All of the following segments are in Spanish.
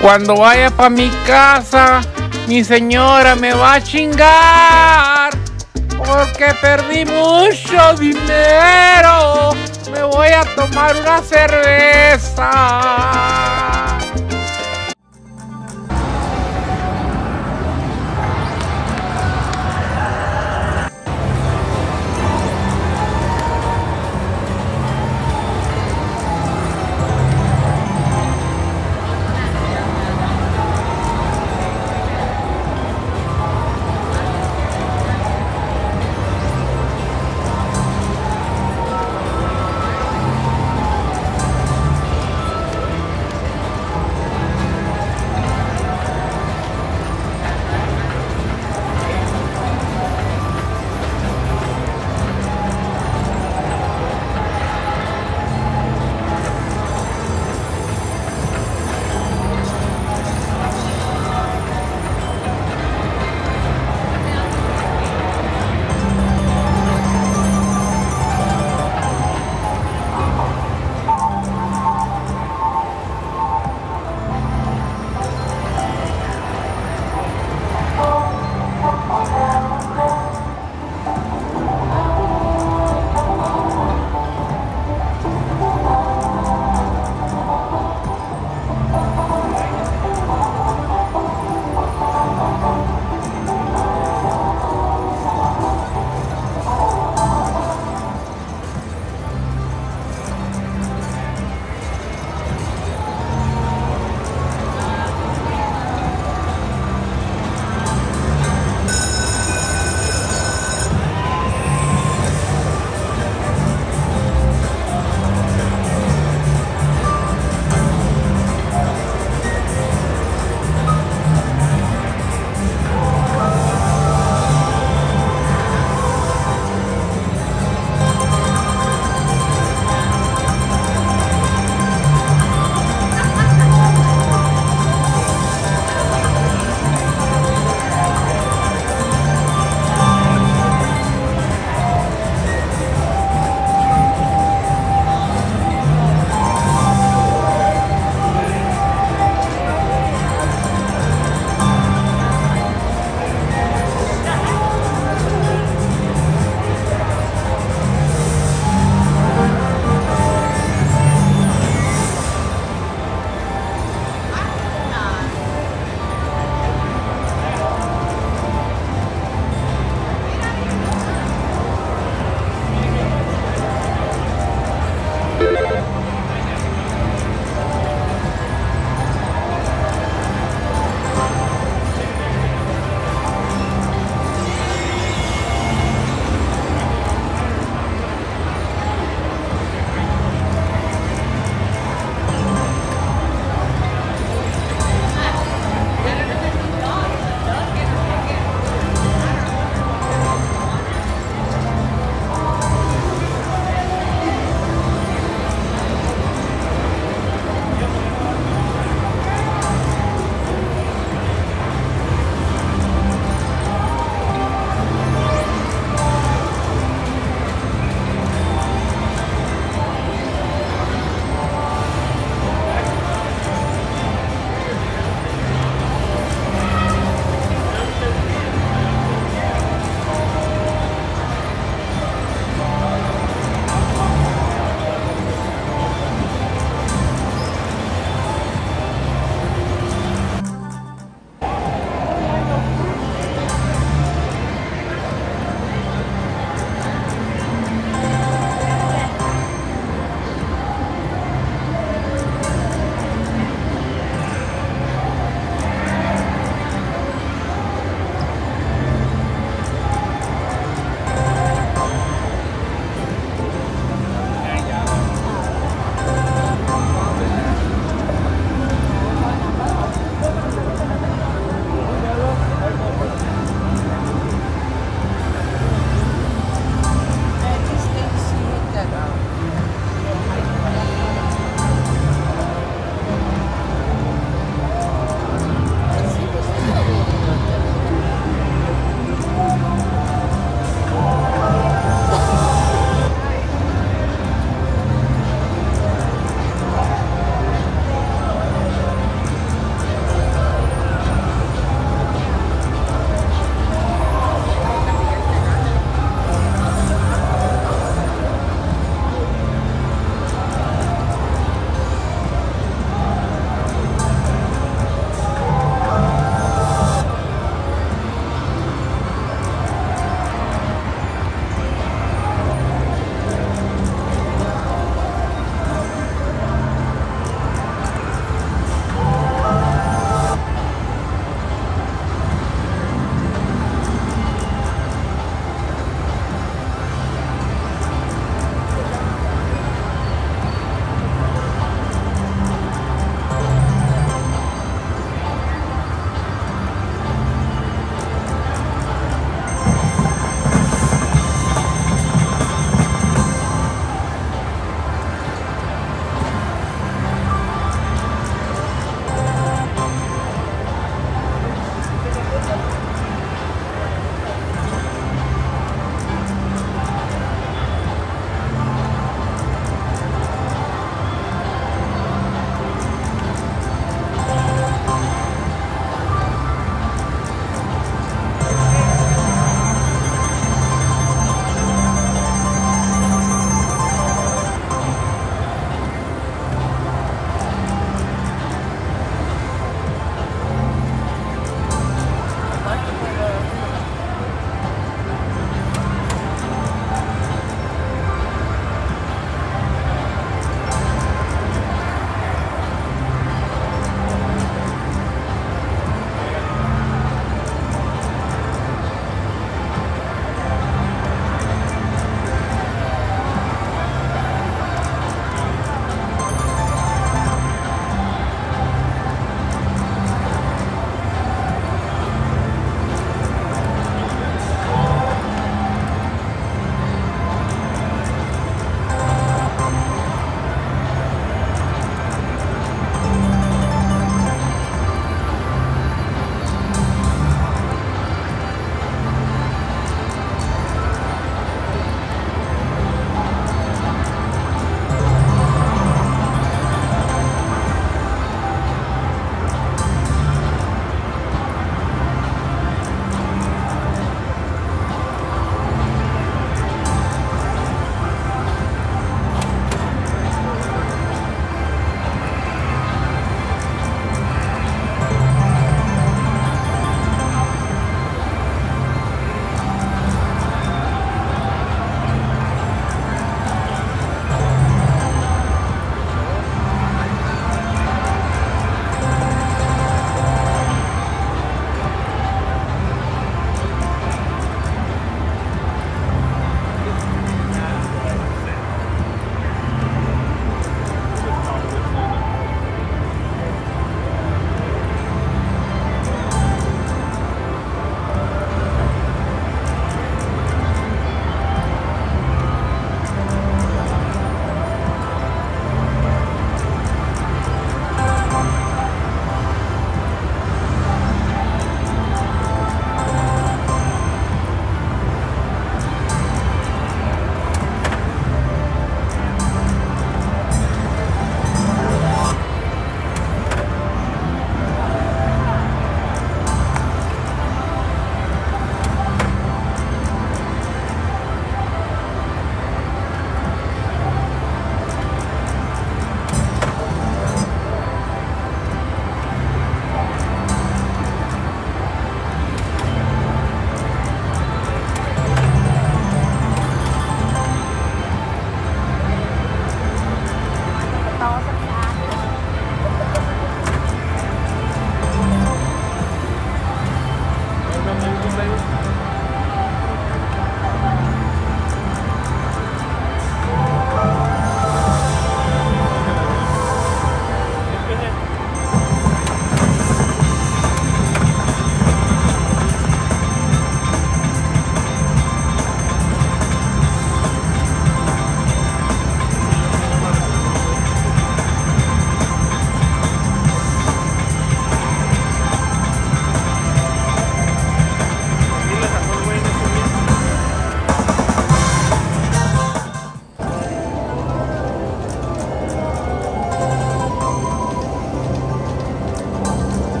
cuando vaya para mi casa, mi señora me va a chingar. Porque perdí mucho dinero. Me voy a tomar una cerveza.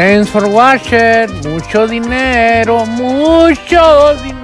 Thanks for watching. Mucho dinero, mucho dinero.